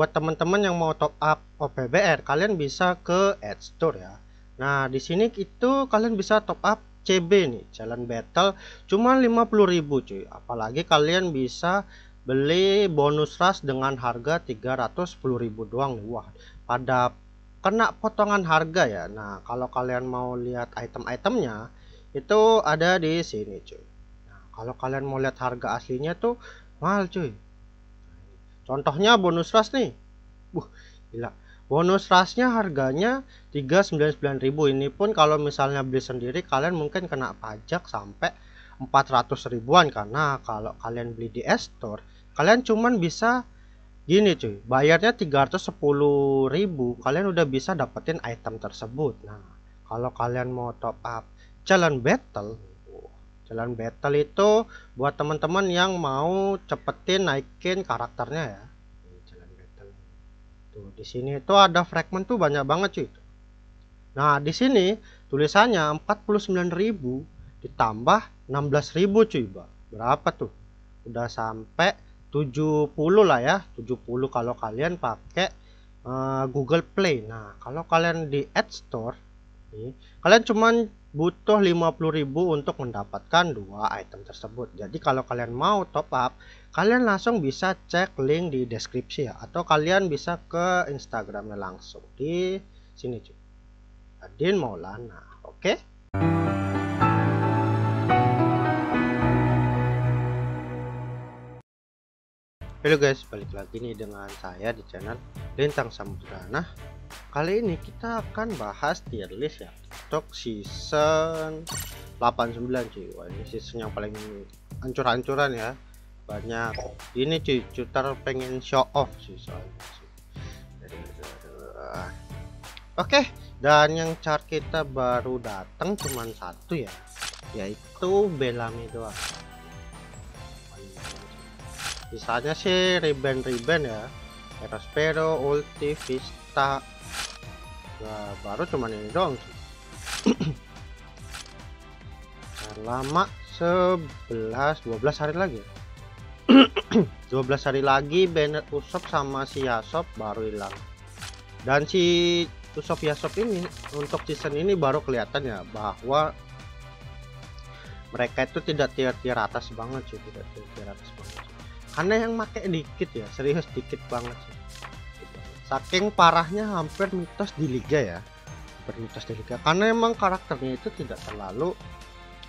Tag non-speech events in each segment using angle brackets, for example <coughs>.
buat teman-teman yang mau top up OPBR kalian bisa ke Add Store ya. Nah di sini itu kalian bisa top up CB nih jalan battle cuma 50.000 cuy. Apalagi kalian bisa beli bonus rush dengan harga 310.000 doang nih. Wah pada kena potongan harga ya. Nah kalau kalian mau lihat item-itemnya itu ada di sini cuy. Nah kalau kalian mau lihat harga aslinya tuh mahal cuy contohnya bonus rush nih. Wuh, gila. Bonus rasnya harganya 399.000 ini pun kalau misalnya beli sendiri kalian mungkin kena pajak sampai 400 ribuan. Karena kalau kalian beli di Store kalian cuman bisa gini cuy bayarnya 310.000 kalian udah bisa dapetin item tersebut. Nah kalau kalian mau top up jalan battle jalan battle itu buat teman-teman yang mau cepetin naikin karakternya ya Tuh, di sini itu ada fragment tuh banyak banget cuy. Nah, di sini tulisannya 49.000 ditambah 16.000 cuy, Mbak. Berapa tuh? Udah sampai 70 lah ya. 70 kalau kalian pakai uh, Google Play. Nah, kalau kalian di App Store nih, kalian cuman butuh 50.000 untuk mendapatkan dua item tersebut. Jadi kalau kalian mau top up, kalian langsung bisa cek link di deskripsi ya atau kalian bisa ke Instagramnya langsung di sini cuy. Adin Maulana. Oke? Okay? Halo guys, balik lagi nih dengan saya di channel Lintang Samudra. Nah, kali ini kita akan bahas tier list ya. Untuk season 89 cuy. Wah ini season yang paling ancur-ancuran ya. Banyak. Ini cuy cutar pengen show off sih soalnya oke dan yang chart kita baru datang cuman satu ya yaitu Bellamy doang. Misalnya sih ribbon ya. Eraspero, Ulti, Vista nah, baru cuman ini doang sih. Lama 11 12 hari lagi <clears throat> 12 hari lagi Bennett Usop sama si Yasop baru hilang. Dan si Usop Yasop ini untuk season ini baru kelihatan ya bahwa mereka itu tidak tier-tier atas banget sih tidak tier-tier atas banget karena yang make dikit ya serius dikit banget sih saking parahnya hampir mitos di liga ya. Hampir mitos di liga. Karena emang karakternya itu tidak terlalu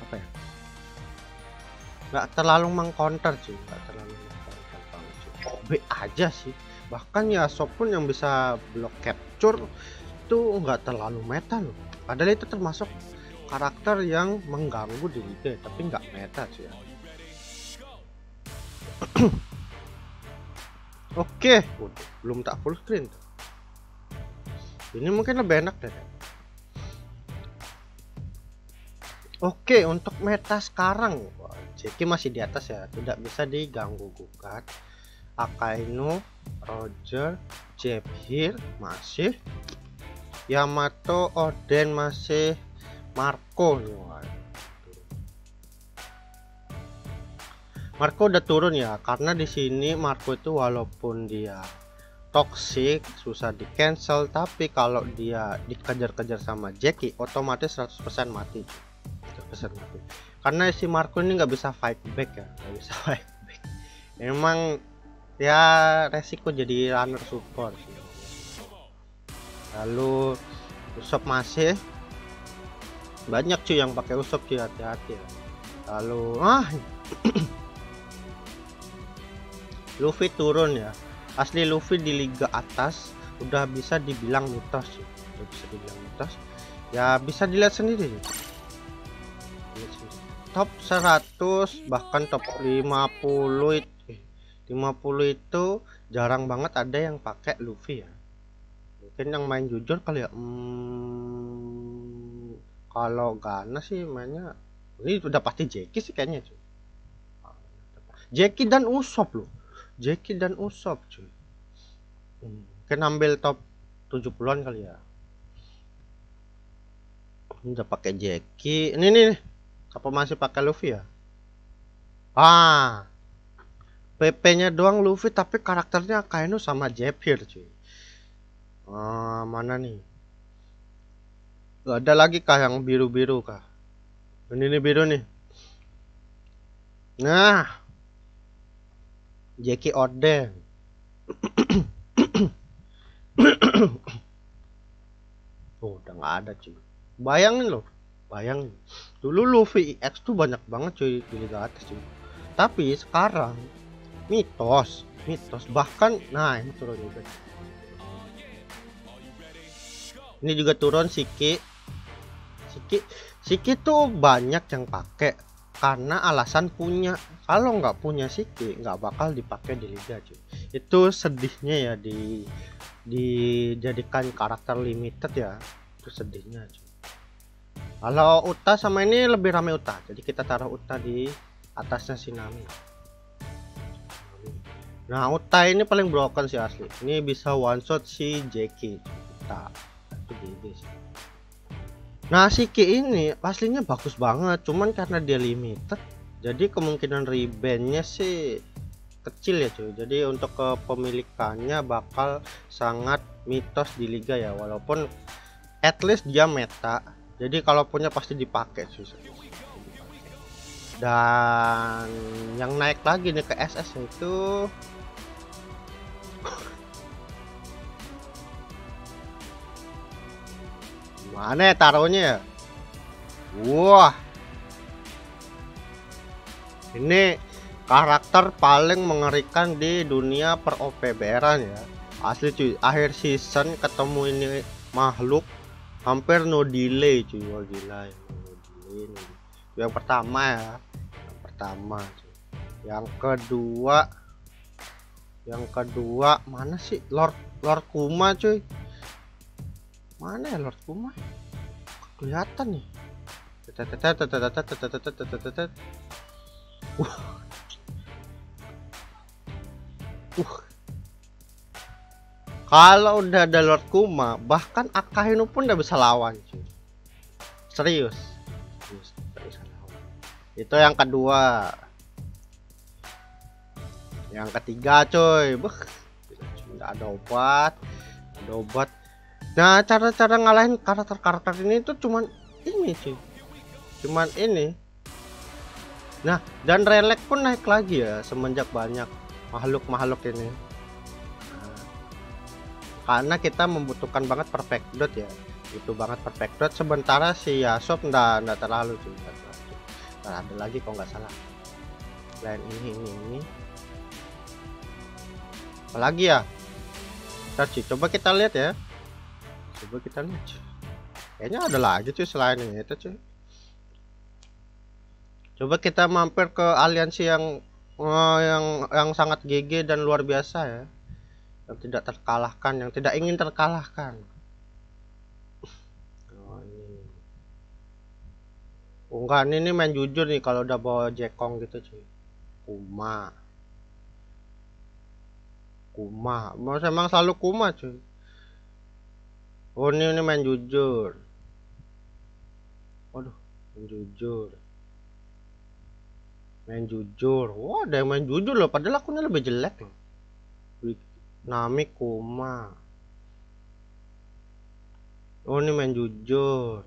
apa ya nggak terlalu mengcounter sih nggak terlalu mengcounter banget sih. B aja sih. Bahkan ya pun yang bisa block capture itu nggak terlalu meta loh. Padahal itu termasuk karakter yang mengganggu di liga tapi nggak meta sih ya <clears throat> Oke, okay. belum tak full screen. Ini mungkin lebih enak deh. Oke, untuk meta sekarang, Jeki masih di atas ya, tidak bisa diganggu gugat. Akainu, Roger, Jebhir masih, Yamato, Oden masih, Marco nih. Marco udah turun ya karena di sini Marco itu walaupun dia toxic susah di cancel tapi kalau dia dikejar-kejar sama Jackie otomatis 100% mati. 100% mati. Karena si Marco ini nggak bisa fight back ya nggak bisa <laughs> fight back. Emang ya resiko jadi runner support lalu Usop masih. Banyak cuy yang pakai Usop cuy hati-hati ya. lalu ah Luffy turun ya. Asli Luffy di liga atas udah bisa dibilang mitos sih. Udah bisa dibilang mitos ya bisa dilihat sendiri top 100 bahkan top 50 itu 50 itu jarang banget ada yang pakai Luffy ya. Mungkin yang main jujur kali ya hmm, kalau Gana sih mainnya ini udah pasti Jackie sih kayaknya Jackie dan Usopp loh Jackie dan Usop cuy. Hmm. kan ambil top 70-an kali ya. Ini udah pakai Jackie. Ini nih apa masih pakai Luffy ya? Ah. PP nya doang Luffy tapi karakternya Akainu sama Zephyr cuy. Ah, mana nih? Gak ada lagi kah yang biru-biru kah? Ini nih biru nih. Nah Jackie Oden oh <coughs> udah nggak ada cuy. Bayangin loh bayangin. Dulu Luffy X tuh banyak banget cuy di Liga atas cuy. Tapi sekarang mitos mitos bahkan nah ini turun juga. Ini juga turun Siki. Siki Siki tuh banyak yang pakai karena alasan punya kalau nggak punya Siki nggak bakal dipakai di liga cuy itu sedihnya ya di dijadikan karakter limited ya itu sedihnya cuy kalau Uta sama ini lebih rame Uta jadi kita taruh Uta di atasnya Sinami Nah, Uta ini paling broken sih asli. Ini bisa one shot si Jackie. Uta. Itu GG sih. Nah, si Ki ini aslinya bagus banget, cuman karena dia limited, jadi kemungkinan rebandnya sih kecil ya cuy. Jadi untuk kepemilikannya bakal sangat mitos di liga ya, walaupun at least dia meta. Jadi kalau punya pasti dipakai sih. Dan yang naik lagi nih ke SS itu <laughs> Mana ya taruhnya ya? Wah. Ini karakter paling mengerikan di dunia per OPBR ya. Asli cuy, akhir season ketemu ini makhluk hampir no delay cuy. Wah gila ya. No delay Yang pertama ya. Yang pertama cuy. Yang kedua yang kedua mana sih Lord Lord Kuma cuy mana ya Lord Kuma kelihatan nih uh. Uh kalau udah ada Lord Kuma bahkan Akahino pun udah bisa lawan cuy. Serius. Serius bisa itu yang kedua. Yang ketiga coy Beuh, nggak ada obat. Ada obat. Nah cara-cara ngalahin karakter-karakter ini tuh cuman ini sih cuman ini nah dan relek pun naik lagi ya semenjak banyak makhluk-makhluk ini. Nah, karena kita membutuhkan banget perfect dot ya itu banget perfect dot. Sementara si Yasop ndak terlalu sih nah, ada lagi kok nggak salah. Lain ini ini ini. Apalagi ya? Kita coba kita lihat ya. Coba kita lihat. Kayaknya ada lagi cuy selain ini itu cuy coba kita mampir ke aliansi yang uh, yang yang sangat GG dan luar biasa ya. Yang tidak terkalahkan yang tidak ingin terkalahkan. Oh ini. Ini main jujur nih kalau udah bawa jekong gitu cuy. Kuma. Kuma. Mau emang selalu kuma cuy. Oh ini, ini main jujur. Waduh, main jujur. Main jujur. Wah, ada yang main jujur loh. Padahal akunnya lebih jelek loh. Nami Kuma. Oh ini main jujur.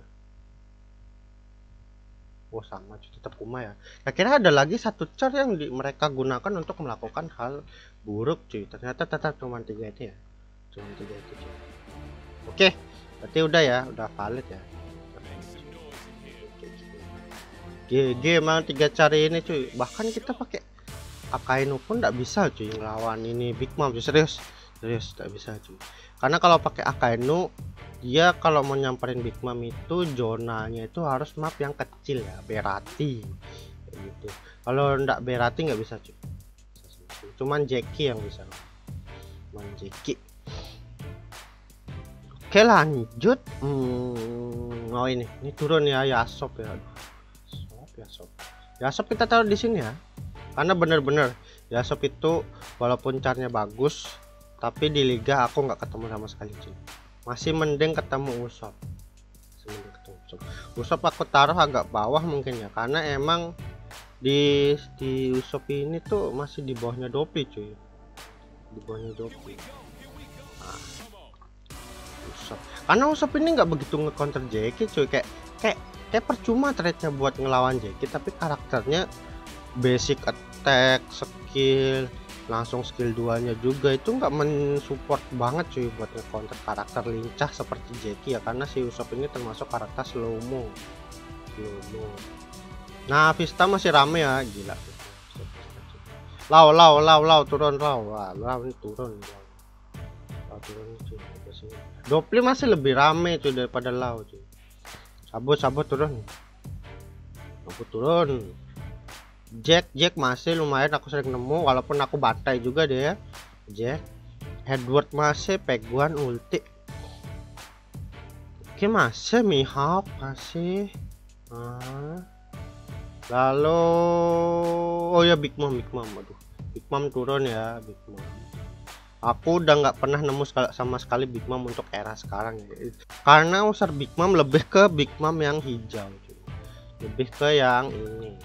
Oh sama tetap Kuma ya. Ya kira ada lagi satu cara yang di, mereka gunakan untuk melakukan hal buruk cuy. Ternyata tetap cuma tiga itu ya. Cuma tiga itu cuy. Oke, berarti udah ya, udah valid ya. GG emang tiga cari ini cuy. Bahkan kita pakai Akainu pun tidak bisa cuy ngelawan ini Big Mom serius. Serius tidak bisa cuy. Karena kalau pakai Akainu dia kalau mau nyamperin Big Mom itu zonanya itu harus map yang kecil ya, Berati. gitu. Kalau ndak Berati nggak bisa cuy. Cuman Jackie yang bisa. Cuman Jackie Oke lanjut hmm, oh ini ini turun ya ya Yasop Yasop. Yasop kita taruh di sini ya. Karena bener-bener Yasop itu walaupun caranya bagus tapi di liga aku nggak ketemu sama sekali cuy masih mending ketemu Usop mending ketemu Usop Usop aku taruh agak bawah mungkin ya karena emang di di Usop ini tuh masih di bawahnya Dopi cuy. Di bawahnya Dopi nah, Usop karena Usop ini nggak begitu nge-counter Jeki cuy. Kayak kayak kayak percuma trade buat ngelawan Jeki tapi karakternya basic attack skill langsung skill 2 nya juga. Itu nggak mensupport banget cuy buat nge-counter karakter lincah seperti Jackie ya karena si Usopp ini termasuk karakter slow mo. Slow mo. Nah Vista masih rame ya. Gila. Lau lau lau lau turun lau. Wah, lau ini turun. Lau turun cuy Dopli masih lebih rame cuy daripada lau cuy sabut sabut turun. Sabut turun. Jack Jack masih lumayan aku sering nemu walaupun aku batai juga deh ya. Jack Edward masih peguan ulti. Oke masih Mihawk masih. Ah. lalu oh ya Big Mom Big Mom aduh. Big Mom turun ya Big Mom aku udah nggak pernah nemu sama sekali Big Mom untuk era sekarang ya. Karena usar Big Mom lebih ke Big Mom yang hijau lebih ke yang ini.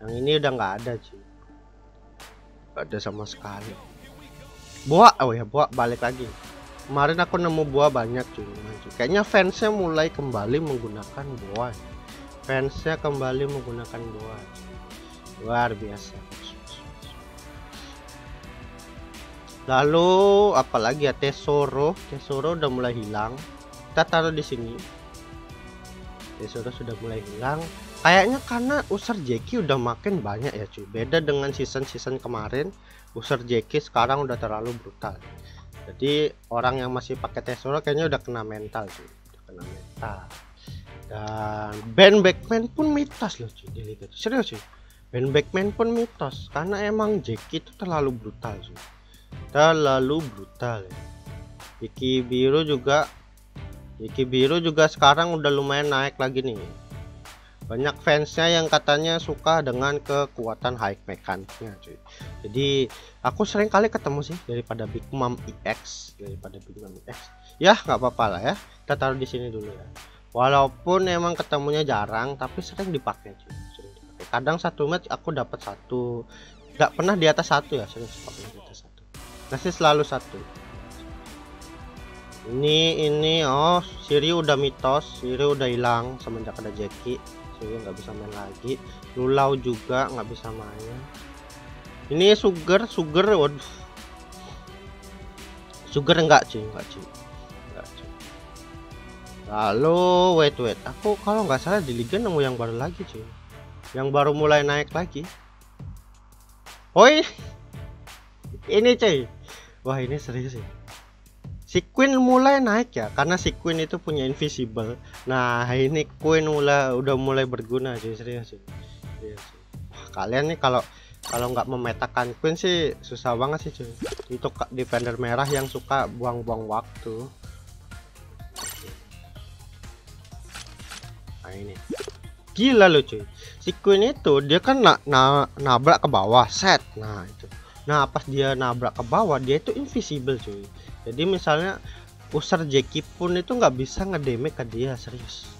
Yang ini udah nggak ada sih gak ada sama sekali. Buah oh ya buah balik lagi. Kemarin aku nemu buah banyak cuy. Kayaknya fansnya mulai kembali menggunakan buah fansnya kembali menggunakan buah luar biasa lalu apalagi ya? Tesoro. Tesoro udah mulai hilang. Kita taruh di sini. Tesoro sudah mulai hilang. Kayaknya karena user Jeki udah makin banyak ya cuy. Beda dengan season-season kemarin user Jeki sekarang udah terlalu brutal. Jadi orang yang masih pakai Tesoro kayaknya udah kena mental cuy. Udah kena mental. Dan band Backman pun mitos loh cuy. Liga serius cuy. Band Backman pun mitos. Karena emang Jeki itu terlalu brutal cuy terlalu brutal ya. Jeki biru juga Jeki biru juga sekarang udah lumayan naik lagi nih. Banyak fansnya yang katanya suka dengan kekuatan high mekaniknya cuy. Jadi aku sering kali ketemu sih daripada Big Mom EX daripada Big Mom EX ya nggak apa-apa lah ya. Kita taruh di sini dulu ya. Walaupun emang ketemunya jarang tapi sering dipakai cuy. Sering dipakai. Kadang satu match aku dapat satu. Nggak pernah di atas satu ya sering pakai di atas masih selalu satu. Ini ini oh Siri udah mitos Siri udah hilang semenjak ada Jackie. Sih nggak bisa main lagi. Lulau juga nggak bisa main. Ini sugar sugar waduh. Sugar enggak cuy enggak cuy. Enggak cuy. Lalu wait wait. Aku kalau nggak salah di liga nemu yang baru lagi cuy. Yang baru mulai naik lagi. Oi! Ini cuy wah ini serius sih si Queen mulai naik ya karena si Queen itu punya invisible. Nah ini Queen mulai udah mulai berguna sih serius sih. Wah, kalian nih kalau kalau nggak memetakan Queen sih susah banget sih cuy. Untuk defender merah yang suka buang-buang waktu. Nah ini. Gila loh cuy. Si Queen itu dia kan na na nabrak ke bawah set. Nah itu nah pas dia nabrak ke bawah dia itu invisible cuy. Jadi misalnya user Jackie pun itu nggak bisa ngedamage ke dia serius.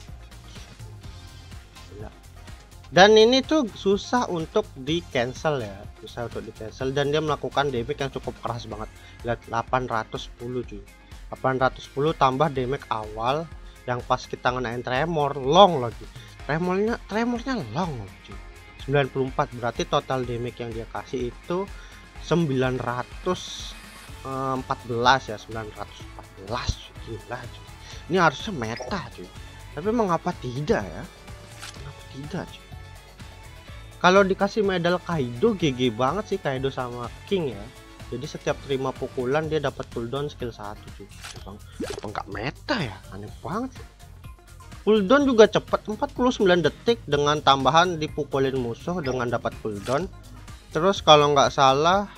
Dan ini tuh susah untuk di cancel ya. Susah untuk di cancel dan dia melakukan damage yang cukup keras banget. Lihat 810 cuy. 810 tambah damage awal yang pas kita ngenain tremor long lagi tremornya tremornya long cuy. 94 berarti total damage yang dia kasih itu 900 14 ya 914 gila cuy. ini harusnya meta cuy. Tapi mengapa tidak ya? Mengapa tidak cuy? Kalau dikasih medal Kaido GG banget sih Kaido sama King ya. Jadi setiap terima pukulan dia dapat cooldown skill 1 cuy. Apa enggak meta ya? Aneh banget cooldown juga cepat 49 detik dengan tambahan dipukulin musuh dengan dapat cooldown terus kalau nggak salah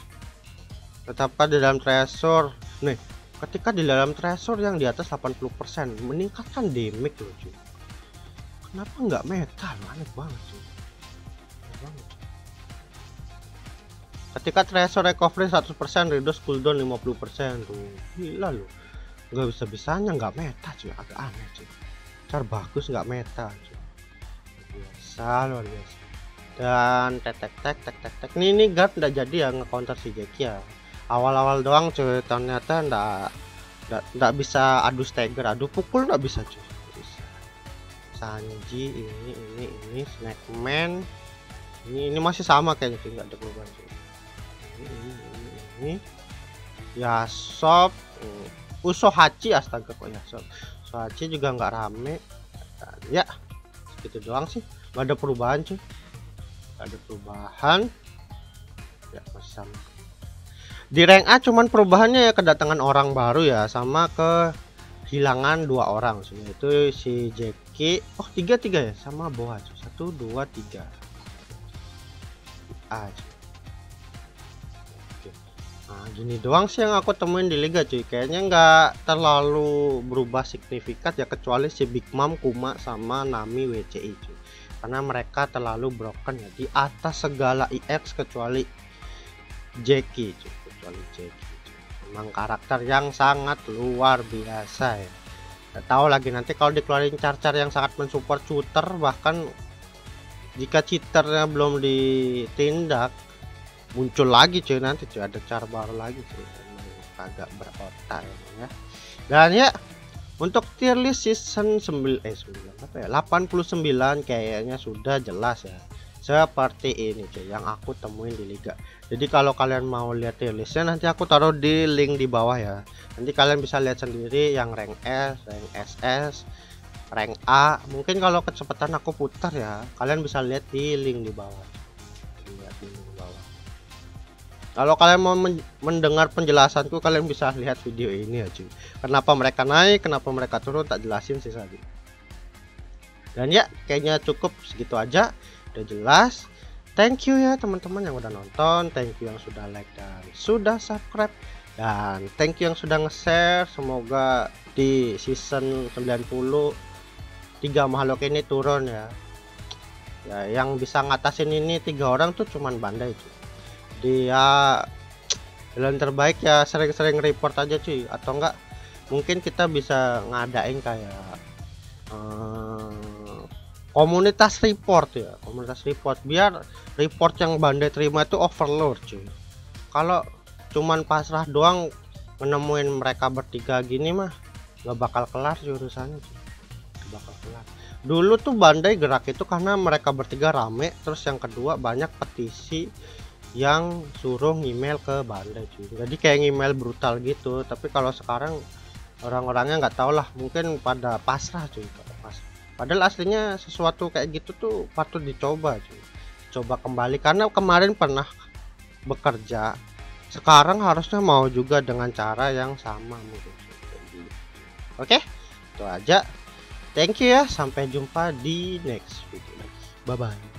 tetapkan di dalam treasure nih ketika di dalam treasure yang di atas 80% meningkatkan damage loh cuy. Kenapa nggak meta loh aneh banget cuy. Ketika treasure recovery 100% reduce cooldown 50% tuh. Gila loh. Nggak bisa bisanya nggak meta cuy. Agak aneh cuy. Cara bagus nggak meta cuy. Biasa luar biasa dan tek tek tek tek tek tek. Ini, ini guard udah jadi ya nge-counter si Jackie ya. Awal-awal doang cuy ternyata ndak ndak bisa adu stagger adu pukul ndak bisa cuy. Sanji ini ini ini Snackman. Ini ini masih sama kayaknya cuy nggak ada perubahan cuy. Ini ini ini, ini. ya shop Usohachi astaga kok ya shop Usohachi juga nggak rame. Ya segitu doang sih. Nggak ada perubahan cuy ada perubahan. Ya sama. Di rank A cuman perubahannya ya kedatangan orang baru ya sama kehilangan dua orang. Itu si Jackie. Oh tiga tiga ya? Sama Boa satu dua tiga. A Nah, gini doang sih yang aku temuin di liga cuy. Kayaknya nggak terlalu berubah signifikan ya kecuali si Big Mom Kuma sama Nami WCI cuy karena mereka terlalu broken ya di atas segala EX kecuali Jackie kecuali Jackie cuy. emang karakter yang sangat luar biasa ya. Gak tahu lagi nanti kalau dikeluarin car-car yang sangat mensupport shooter bahkan jika cheaternya belum ditindak muncul lagi cuy nanti cuy ada cara baru lagi cuy. Agak berotak ya. Dan ya untuk tier list season 9 eh 9 apa ya? 89 kayaknya sudah jelas ya seperti ini cuy yang aku temuin di liga. Jadi kalau kalian mau lihat tier listnya nanti aku taruh di link di bawah ya. Nanti kalian bisa lihat sendiri yang rank S rank SS rank A. Mungkin kalau kecepatan aku putar ya kalian bisa lihat di link di bawah. Lihat di link di bawah kalau kalian mau men mendengar penjelasanku kalian bisa lihat video ini ya cuy. Kenapa mereka naik kenapa mereka turun tak jelasin sih tadi dan ya kayaknya cukup segitu aja. Udah jelas. Thank you ya teman-teman yang udah nonton. Thank you yang sudah like dan sudah subscribe. Dan thank you yang sudah nge-share. Semoga di season 90 tiga makhluk ini turun ya. Ya yang bisa ngatasin ini tiga orang tuh cuman bandai cuy dia jalan terbaik ya sering-sering report aja cuy. Atau enggak mungkin kita bisa ngadain kayak uh, komunitas report ya komunitas report. Biar report yang bandai terima itu overload cuy. Kalau cuman pasrah doang menemuin mereka bertiga gini mah nggak bakal kelar sih urusannya cuy. Gak bakal kelar. Dulu tuh bandai gerak itu karena mereka bertiga rame terus yang kedua banyak petisi yang suruh email ke Bandai cuy. Jadi kayak email brutal gitu. Tapi kalau sekarang orang-orangnya nggak tahu lah. Mungkin pada pasrah cuy pada pas padahal aslinya sesuatu kayak gitu tuh patut dicoba cuy. Coba kembali. Karena kemarin pernah bekerja. Sekarang harusnya mau juga dengan cara yang sama mungkin oke itu aja. Thank you ya. Sampai jumpa di next video. Bye bye